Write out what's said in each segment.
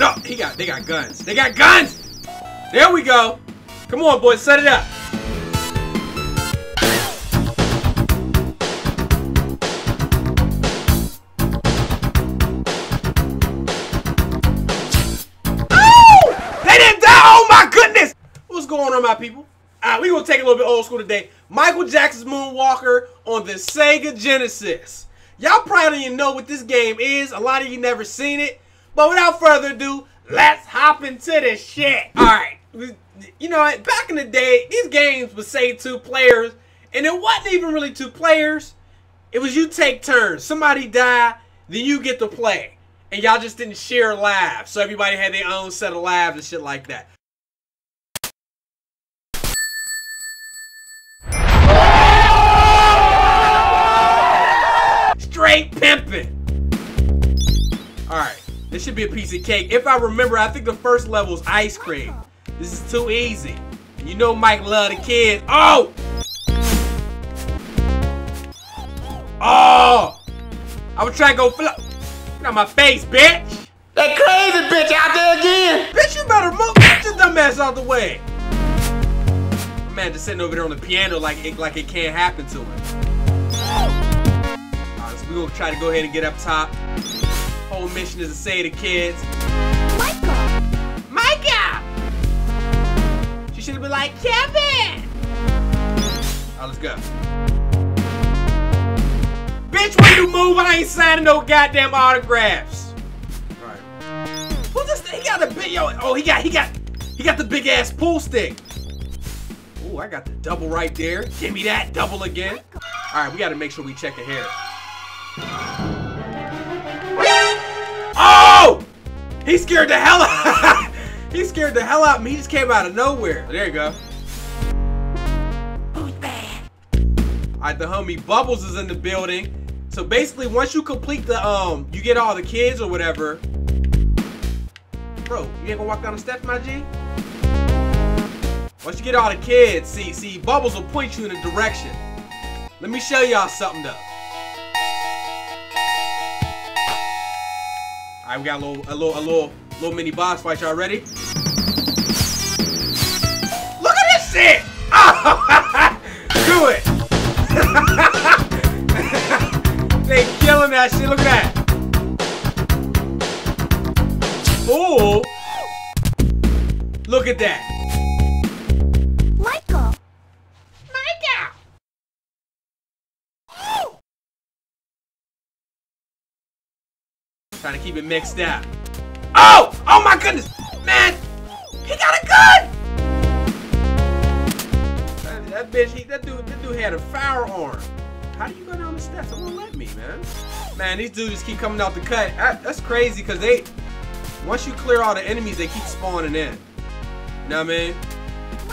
No, he got. They got guns. They got guns. There we go. Come on, boys, set it up. Oh! They didn't die. Oh my goodness. What's going on, my people? All right, we gonna take a little bit old school today. Michael Jackson's Moonwalker on the Sega Genesis. Y'all probably don't even know what this game is. A lot of you never seen it. But without further ado, let's hop into this shit. All right, you know, back in the day, these games would say two players, and it wasn't even really two players. It was you take turns. Somebody die, then you get to play. And y'all just didn't share lives. So everybody had their own set of lives and shit like that. Straight pimping. Alright, this should be a piece of cake. If I remember, I think the first level is ice cream. This is too easy. And you know Mike love the kids. Oh! Oh! I was trying to go flip. Get out my face, bitch! That crazy bitch out there again! Bitch, you better move. Get your dumb ass out the way. My man just sitting over there on the piano like it, like it can't happen to him. Alright, so we're gonna try to go ahead and get up top. Whole mission is to say to kids, Micah! Micah! She should have been like, Kevin! Alright, let's go. Bitch, when you move, I ain't signing no goddamn autographs. Alright. Who's this? He got a big yo. Oh, he got he got he got the big ass pool stick. Oh, I got the double right there. Give me that double again. All right, we got to make sure we check ahead. Oh! He scared the hell out. he scared the hell out of me. He just came out of nowhere. There you go. Who's bad? All right, the homie Bubbles is in the building. So basically, once you complete the um, you get all the kids or whatever. Bro, you ain't gonna walk down the steps, my G? Once you get all the kids, see, see, Bubbles will point you in a direction. Let me show y'all something though. Alright, we got a little, a little, a little, little mini boss fight. Y'all ready? Trying to keep it mixed up. Oh! Oh my goodness! Man! He got a gun! That, bitch, he, that dude, that dude had a firearm. How do you go down the steps? It won't let me, man. Man, these dudes keep coming out the cut. That, that's crazy, because they... Once you clear all the enemies, they keep spawning in. You know what I mean?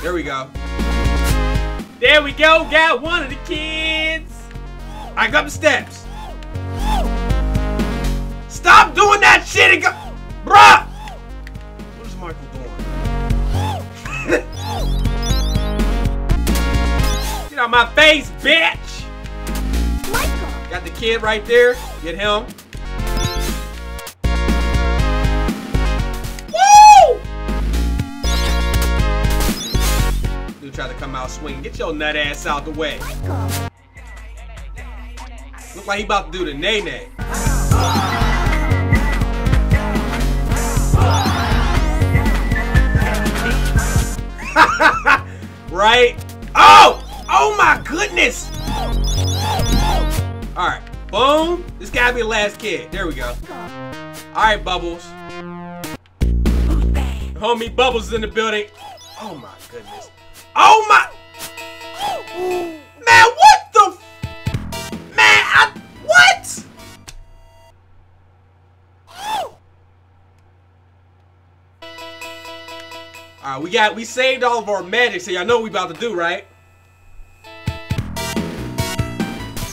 There we go. There we go. Got one of the kids. I got the steps. Stop doing that shit and go. Bruh! What is Michael doing? Get out my face, bitch! Michael! Got the kid right there. Get him. Woo! Dude tried to come out swinging. Get your nut ass out the way. Michael! Look like he about to do the nae nae right? Oh! Oh my goodness! Alright, boom. This gotta be the last kid. There we go. Alright, Bubbles. Homie Bubbles is in the building. Oh my goodness. Oh my! Man, what All right, we got we saved all of our magic, so y'all know what we about to do, right?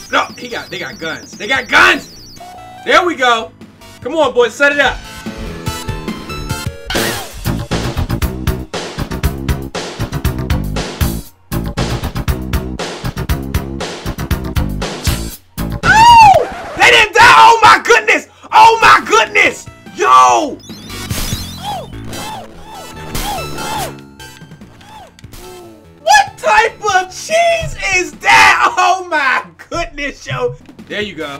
No, he got they got guns. They got guns. There we go. Come on, boys, set it up. Oh goodness, yo. There you go.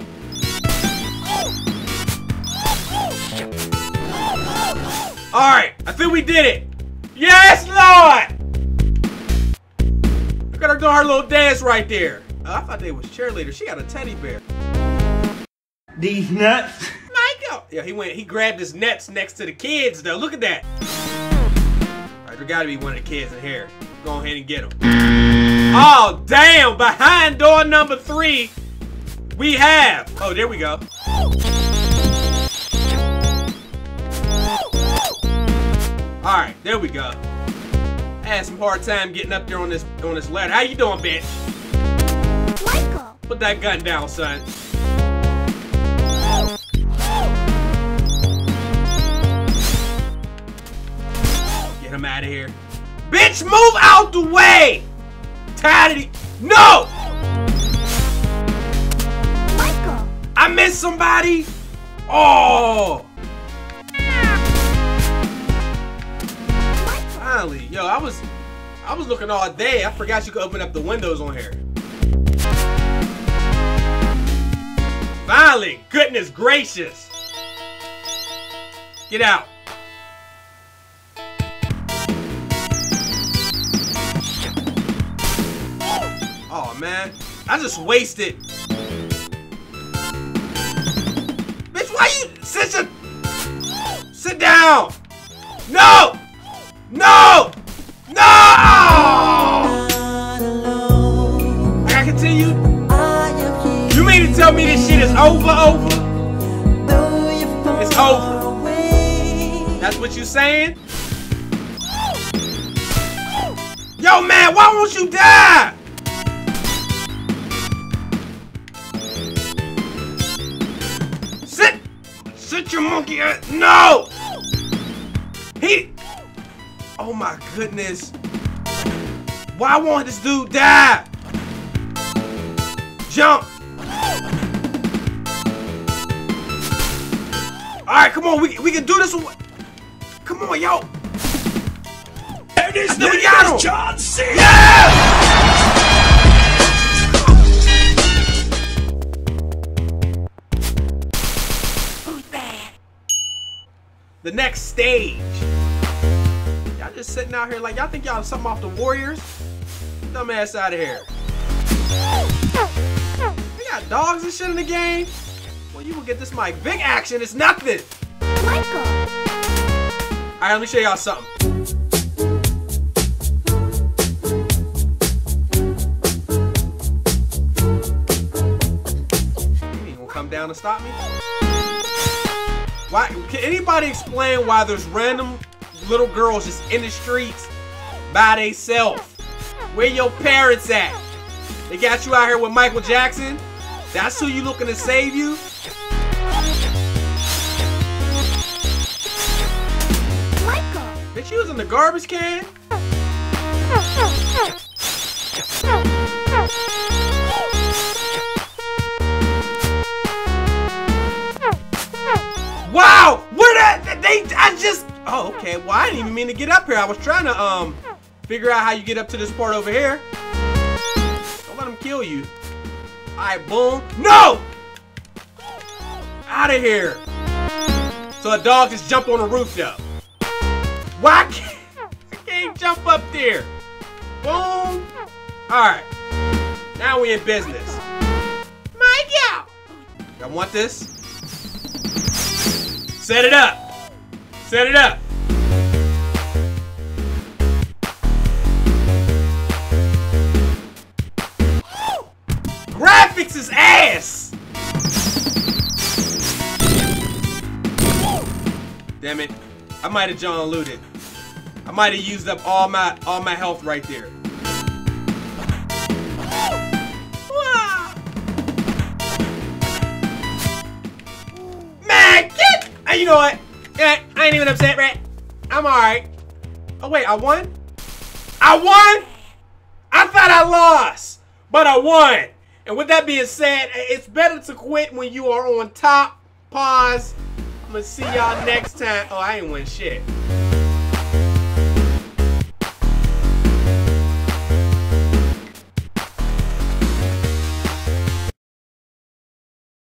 All right, I think we did it. Yes, Lord. Look at her doing her little dance right there. Oh, I thought they was cheerleaders. She got a teddy bear. These nuts. Michael. Yeah, he went. He grabbed his nets next to the kids though. Look at that. All right, there got to be one of the kids in here. Go ahead and get him. Oh damn! Behind door number three, we have. Oh, there we go. All right, there we go. I had some hard time getting up there on this on this ladder. How you doing, bitch? Michael. Put that gun down, son. Get him out of here. Bitch, move out the way! Tired No! Michael. I missed somebody! Oh! Finally. Yo, I was I was looking all day. I forgot you could open up the windows on here. Finally! Goodness gracious! Get out. I just wasted. Bitch, why you sit sit down? No! No! No! I gotta continue. You mean to tell me this shit is over, over? It's over. That's what you saying? Yo, man, why won't you die? Monkey ass! No! He... Oh my goodness. Why won't this dude die? Jump! Alright, come on, we, we can do this one. Come on, yo! And his I think we got him. John C. Yeah! The next stage. Y'all just sitting out here like y'all think y'all something off the Warriors? Dumbass out of here. We got dogs and shit in the game. Well, you will get this mic. Big action is nothing. Michael. All right, let me show y'all something. You gonna come down and stop me? Why? Can anybody explain why there's random little girls just in the streets by themselves? Where your parents at? They got you out here with Michael Jackson? That's who you looking to save you? Michael. Bitch, you was in the garbage can? okay. Well, I didn't even mean to get up here. I was trying to um figure out how you get up to this part over here. Don't let him kill you. Alright, boom. No! Out of here. So a dog just jumped on the roof though. Why can't I can't jump up there? Boom. Alright. Now we in business. Mike Y'all want this? Set it up. Set it up. Damn it. I might have John looted. I might have used up all my all my health right there. Man, get! Ah, you know what? I ain't even upset, right? I'm alright. Oh wait, I won? I won? I thought I lost, but I won. And with that being said, it's better to quit when you are on top. Pause. I'm gonna see y'all next time. Oh, I ain't win shit.